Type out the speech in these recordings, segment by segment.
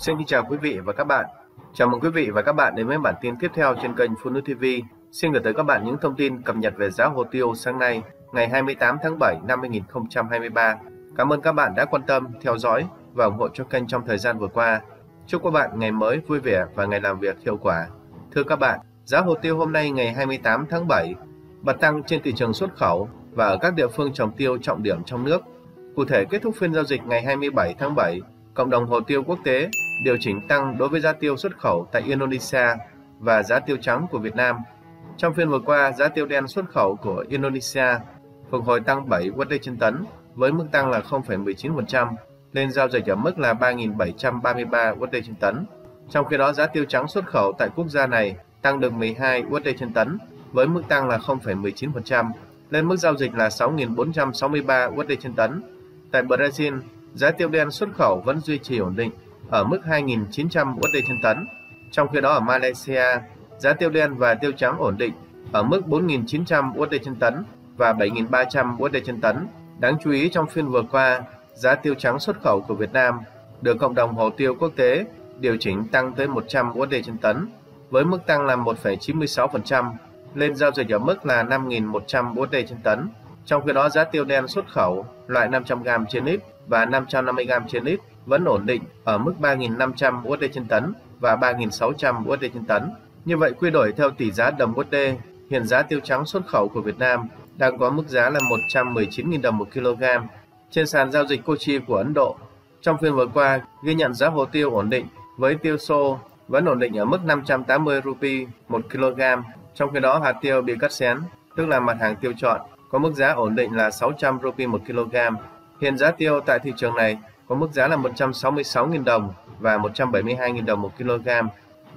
Xin kính chào quý vị và các bạn. Chào mừng quý vị và các bạn đến với bản tin tiếp theo trên kênh Phụ nữ TV. Xin gửi tới các bạn những thông tin cập nhật về giá hồ tiêu sáng nay, ngày 28 tháng 7 năm 2023. Cảm ơn các bạn đã quan tâm, theo dõi và ủng hộ cho kênh trong thời gian vừa qua. Chúc các bạn ngày mới vui vẻ và ngày làm việc hiệu quả. Thưa các bạn, giá hồ tiêu hôm nay ngày 28 tháng 7 bật tăng trên thị trường xuất khẩu và ở các địa phương trồng tiêu trọng điểm trong nước. Cụ thể kết thúc phiên giao dịch ngày 27 tháng 7, cộng đồng hồ tiêu quốc tế điều chỉnh tăng đối với giá tiêu xuất khẩu tại Indonesia và giá tiêu trắng của Việt Nam. Trong phiên vừa qua, giá tiêu đen xuất khẩu của Indonesia phục hồi tăng 7 USD trên tấn với mức tăng là 0,19% lên giao dịch ở mức là 3.733 USD trên tấn. Trong khi đó, giá tiêu trắng xuất khẩu tại quốc gia này tăng được 12 USD trên tấn với mức tăng là 0,19% lên mức giao dịch là 6.463 USD trên tấn. Tại Brazil, giá tiêu đen xuất khẩu vẫn duy trì ổn định ở mức 2.900 USD trên tấn. Trong khi đó ở Malaysia, giá tiêu đen và tiêu trắng ổn định ở mức 4.900 USD trên tấn và 7.300 USD trên tấn. Đáng chú ý trong phiên vừa qua, giá tiêu trắng xuất khẩu của Việt Nam được cộng đồng hồ tiêu quốc tế điều chỉnh tăng tới 100 USD trên tấn, với mức tăng là 1,96% lên giao dịch ở mức là 5.100 USD trên tấn. Trong khi đó giá tiêu đen xuất khẩu loại 500g trên lít và 550g trên lít vẫn ổn định ở mức 3.500 USD trên tấn và 3.600 USD trên tấn. Như vậy quy đổi theo tỷ giá đồng USD, hiện giá tiêu trắng xuất khẩu của Việt Nam đang có mức giá là 119.000 đồng một kg trên sàn giao dịch Kochi của Ấn Độ. Trong phiên vừa qua, ghi nhận giá hồ tiêu ổn định với tiêu xô vẫn ổn định ở mức 580 rupee một kg. Trong khi đó, hạt tiêu bị cắt xén, tức là mặt hàng tiêu chọn, có mức giá ổn định là 600 rupee một kg. Hiện giá tiêu tại thị trường này có mức giá là 166.000 đồng và 172.000 đồng một kg.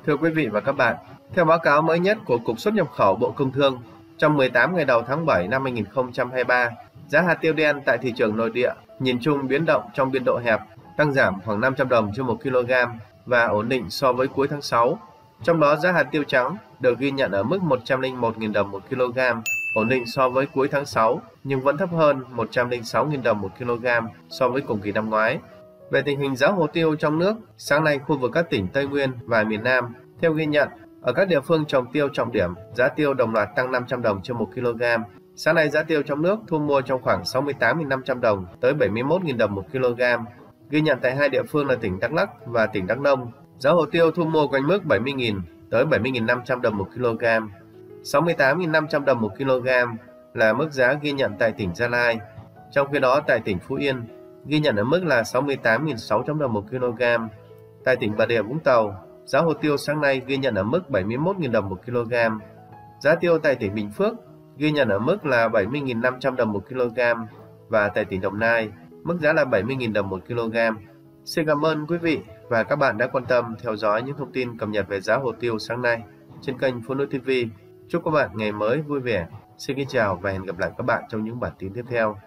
Thưa quý vị và các bạn, theo báo cáo mới nhất của Cục xuất nhập khẩu Bộ Công Thương, trong 18 ngày đầu tháng 7 năm 2023, giá hạt tiêu đen tại thị trường nội địa nhìn chung biến động trong biên độ hẹp, tăng giảm khoảng 500 đồng trên 1 kg và ổn định so với cuối tháng 6. Trong đó giá hạt tiêu trắng được ghi nhận ở mức 101.000 đồng một kg, ổn định so với cuối tháng 6 nhưng vẫn thấp hơn 106.000 đồng một kg so với cùng kỳ năm ngoái. Về tình hình giá hồ tiêu trong nước, sáng nay khu vực các tỉnh Tây Nguyên và miền Nam, theo ghi nhận, ở các địa phương trồng tiêu trọng điểm, giá tiêu đồng loạt tăng 500 đồng trên 1 kg. Sáng nay giá tiêu trong nước thu mua trong khoảng 68.500 đồng tới 71.000 đồng một kg. Ghi nhận tại hai địa phương là tỉnh Đắk Lắk và tỉnh Đắk Nông, giá hồ tiêu thu mua quanh mức 70.000 tới 70.500 đồng một kg. 68.500 đồng một kg là mức giá ghi nhận tại tỉnh Gia Lai. Trong khi đó tại tỉnh Phú Yên ghi nhận ở mức là 68.600 đồng một kg. Tại tỉnh Bà Rịa Vũng Tàu, giá hồ tiêu sáng nay ghi nhận ở mức 71.000 đồng một kg. Giá tiêu tại tỉnh Bình Phước ghi nhận ở mức là 70.500 đồng một kg và tại tỉnh Đồng Nai, mức giá là 70.000 đồng một kg. Xin cảm ơn quý vị và các bạn đã quan tâm theo dõi những thông tin cập nhật về giá hồ tiêu sáng nay trên kênh Phụ nữ TV. Chúc các bạn ngày mới vui vẻ. Xin kính chào và hẹn gặp lại các bạn trong những bản tin tiếp theo.